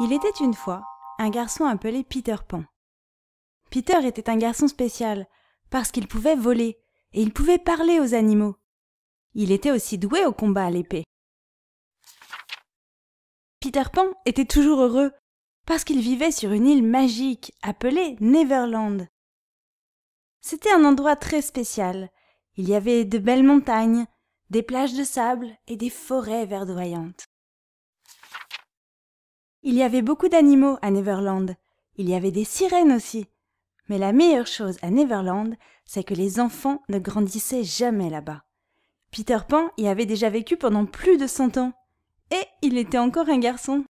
Il était une fois un garçon appelé Peter Pan. Peter était un garçon spécial parce qu'il pouvait voler et il pouvait parler aux animaux. Il était aussi doué au combat à l'épée. Peter Pan était toujours heureux parce qu'il vivait sur une île magique appelée Neverland. C'était un endroit très spécial. Il y avait de belles montagnes, des plages de sable et des forêts verdoyantes. Il y avait beaucoup d'animaux à Neverland. Il y avait des sirènes aussi. Mais la meilleure chose à Neverland, c'est que les enfants ne grandissaient jamais là-bas. Peter Pan y avait déjà vécu pendant plus de cent ans. Et il était encore un garçon.